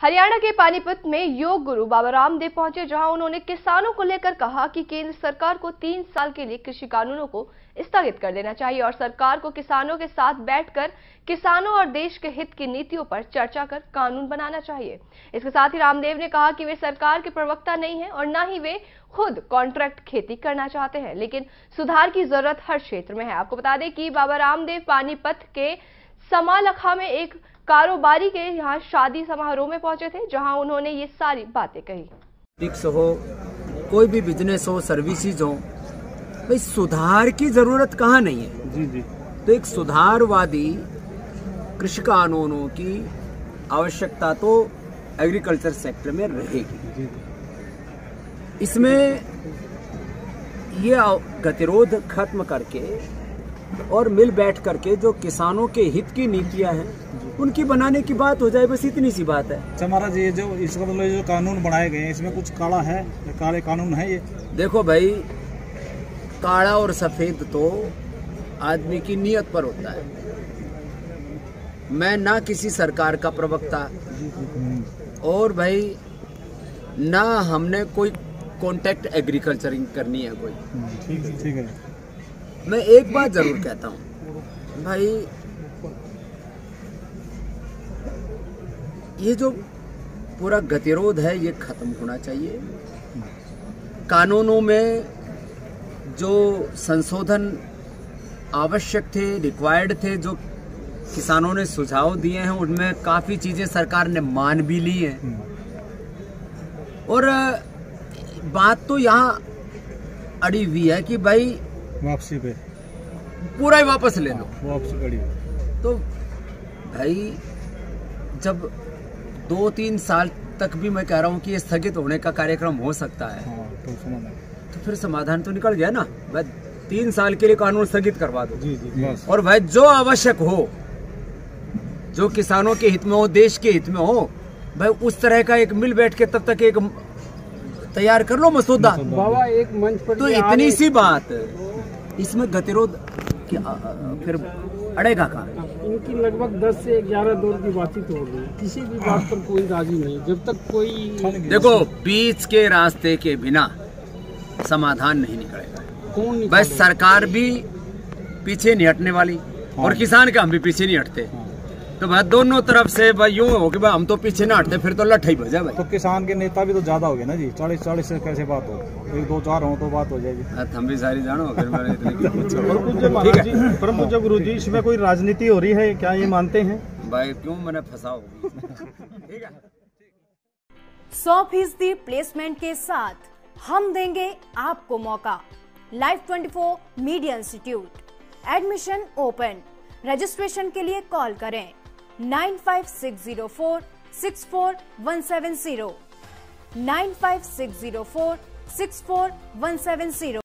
हरियाणा के पानीपत में योग गुरु बाबा रामदेव पहुँचे, जहाँ उन्होंने किसानों को लेकर कहा कि केंद्र सरकार को तीन साल के लिए कृषि कानूनों को स्थगित कर देना चाहिए और सरकार को किसानों के साथ बैठकर किसानों और देश के हित की नीतियों पर चर्चा कर कानून बनाना चाहिए। इसके साथ ही रामदेव ने कहा कि वे सरकार के प्रवक्ता नहीं है और न ही वे खुद कॉन्ट्रैक्ट खेती करना चाहते हैं, लेकिन सुधार की ज़रूरत हर क्षेत्र में है। आपको बता दें कि बाबा रामदेव पानीपत के समालखा में एक कारोबारी के यहाँ शादी समारोह में पहुँचे थे जहाँ उन्होंने ये सारी बातें कही। हो कोई भी बिज़नेस हो सर्विसेज़ हो भाई सुधार की ज़रूरत कहाँ नहीं है? जी जी। तो एक सुधारवादी कृषि कानूनों की आवश्यकता तो एग्रीकल्चर सेक्टर में रहेगी। इसमें ये गतिरोध खत्म करके और मिल बैठ करके जो किसानों के हित की नीतियाँ हैं उनकी बनाने की बात हो जाए बस इतनी सी बात है। अच्छा महाराज ये जो इसका मतलब जो कानून बनाए गए हैं इसमें कुछ काला है काले कानून है ये? देखो भाई काला और सफ़ेद तो आदमी की नीयत पर होता है। मैं ना किसी सरकार का प्रवक्ता और भाई ना हमने कोई कॉन्टेक्ट एग्रीकल्चरिंग करनी है कोई। ठीक है ठीक है। मैं एक बात ज़रूर कहता हूँ। भाई, ये जो पूरा गतिरोध है, ये खत्म होना चाहिए। कानूनों में जो संशोधन आवश्यक थे रिक्वायर्ड थे, जो किसानों ने सुझाव दिए हैं, उनमें काफ़ी चीज़ें सरकार ने मान भी ली हैं। और, बात तो यहाँ अड़ी हुई है कि भाई वापसी पे। पूरा ही वापस ले लो। वापसी कड़ी तो भाई जब दो तीन साल तक भी मैं कह रहा हूँ कि ये स्थगित होने का कार्यक्रम हो सकता है हाँ तो तो फिर समाधान तो निकल गया ना? भाई तीन साल के लिए कानून स्थगित करवा दो। जी जी और भाई जो आवश्यक हो जो किसानों के हित में हो देश के हित में हो भाई उस तरह का एक मिल बैठ के तब तक एक तैयार कर लो मसौदा। बाबा एक मंच पर तो इतनी सी बात इसमें गतिरोध की फिर अड़ेगा कहाँ? इनकी लगभग 10 से 11 दौर की बातचीत हो गई। किसी भी बात पर कोई राज़ी नहीं। जब तक कोई देखो बीच के रास्ते के बिना समाधान नहीं निकलेगा। कौन बस सरकार भी पीछे नहीं हटने वाली और किसान का हम भी पीछे नहीं हटते। तो भाई दोनों तरफ़ से भाई यूँ हो कि भाई हम तो पीछे ना हटते फिर तो लठाई बजा भाई। तो किसान के नेता भी तो ज़्यादा हो गए ना जी चालीस चालीस से कैसे बात हो? एक दो चार हो तो बात हो जाएगी। हाँ, हम भी सारी जानो फिर इतने परम पूज्य गुरु जी इसमें कोई राजनीति हो रही है? क्या ये मानते हैं? भाई क्यों मैंने फंसा होगी ठीक है। सौ फ़ीसदी प्लेसमेंट के साथ हम देंगे आपको मौका। Live 24 media institute admission open registration के लिए कॉल करें। 95604 64170. 95604 64170.